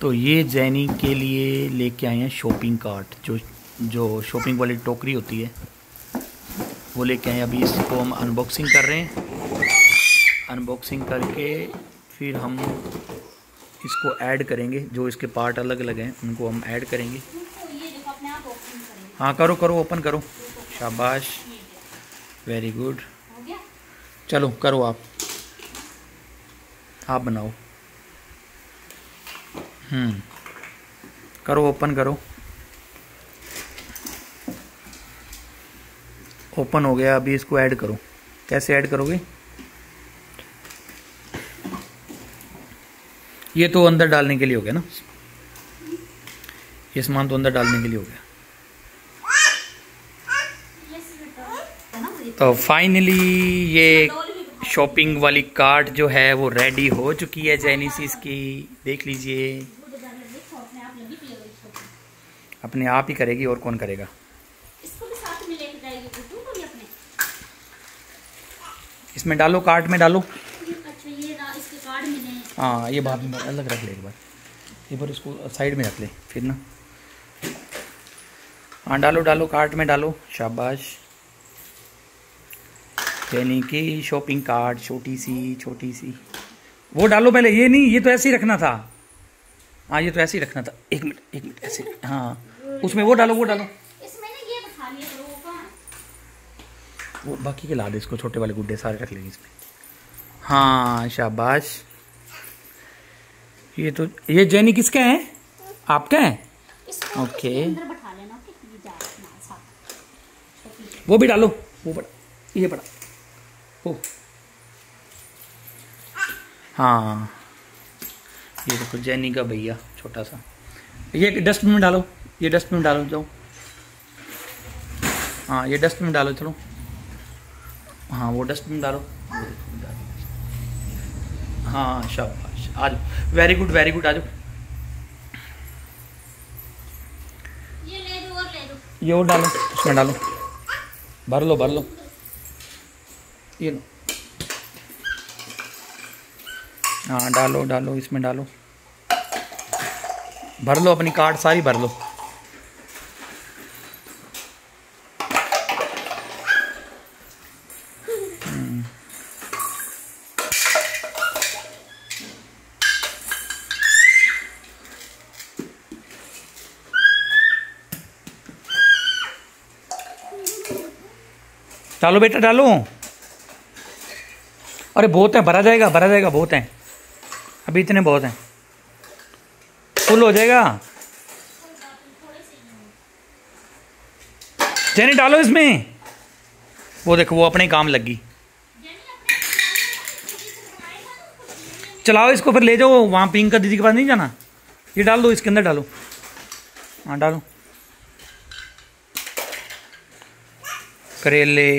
तो ये जैनी के लिए लेके आए हैं शॉपिंग कार्ट, जो जो शॉपिंग वाली टोकरी होती है, वो लेके आए अभी इसको हम अनबॉक्सिंग कर रहे हैं। अनबॉक्सिंग करके फिर हम इसको ऐड करेंगे, जो इसके पार्ट अलग अलग हैं, उनको हम ऐड करेंगे। हाँ करो करो ओपन करो। शाबाश। वेरी गुड चलो, करो आप। आप बनाओ। करो ओपन करो। ओपन हो गया, अभी इसको ऐड करो। कैसे ऐड करोगे? ये तो अंदर डालने के लिए हो गया ना? ये सामान तो अंदर डालने के लिए हो गया। तो फाइनली ये शॉपिंग वाली कार्ट जो है, वो रेडी हो चुकी है जैनिसिस की। देख लीजिए। अपने आप ही करेगी और कौन करेगा? इसमें डालो कार्ट में डालो। अच्छा, हाँ ये बाद में अलग रख ले एक बार। एक बार इसको साइड में रख ले फिर ना। हाँ डालो डालो कार्ट में डालो। शाबाश। यानी कि शॉपिंग कार्ट छोटी सी छोटी सी। वो डालो पहले ये नहीं ये तो ऐसे ही रखना था। हाँ ये तो ऐसे ही रखना था। एक मिनट एक मिनट ऐसे हाँ। उसमें वो डालो वो डालो। वो बाकी के ला दे इसको छोटे वाले गुड्डे सारे रख लेंगे इसमें। हाँ शाबाश। ये तो ये जैनी किसके हैं? आपके हैं? ओके। वो भी डालो वो बड़ा ये बड़ा। ओ। हाँ। ये देखो जैनी का भैया छोटा सा। ये डस्टबिन में डालो। ये डस्टबिन में डालो जाओ। हाँ ये डस्टबिन में डालो चलो। हाँ वो डस्टबिन में डालो। हाँ शाबाश। आ जाओ। वेरी गुड वेरी गुड आ जाओ। ये और डालो उसमें डालो। भर लो भर लो। ये लो। हाँ डालो डालो इसमें डालो। भर लो अपनी कार्ड सारी भर लो। डालो बेटा, डालो? अरे बहुत है, भरा जाएगा भरा जाएगा, बहुत है। अभी इतने बहुत हैं। फुल हो जाएगा? जेनी, डालो इसमें। वो देखो, वो अपने काम लगी चलाओ इसको, फिर ले जाओ, वहाँ पिंक का दीदी के पास नहीं जाना? ये डाल दो, इसके अंदर डालो। हाँ डालो। करेले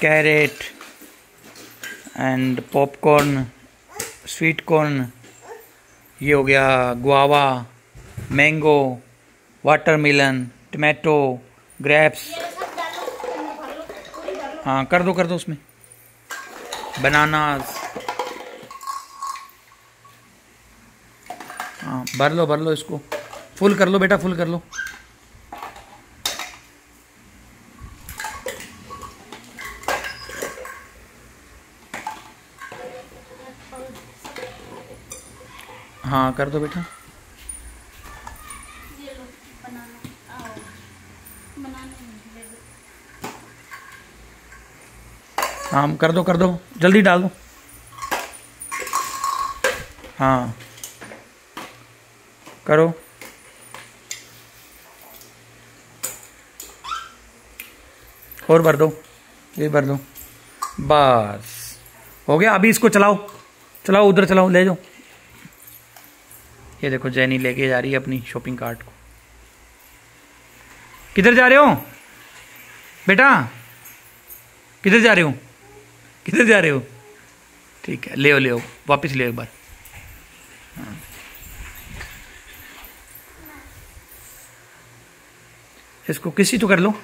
carrot and popcorn sweet corn ये हो गया guava mango watermelon tomato grapes हाँ कर दो कर दो उसमें। बनानास हाँ भर लो भर लो इसको। फुल कर लो बेटा, फुल कर लो। हाँ कर दो बेटा। हाँ कर दो कर दो। जल्दी डाल दो। हाँ। करो। और भर दो। ये भर दो। बस। हो गया? अभी इसको चलाओ। चलाओ उधर चलाओ ले जाओ। ये देखो, जैनी लेके जा रही है अपनी शॉपिंग कार्ट को। किधर जा रहे हो? बेटा, किधर जा रहे हो? किधर जा रहे हो? ठीक है, ले ओ ले ओ वापस ले एक बार। हाँ। इसको किसी तो कर लो।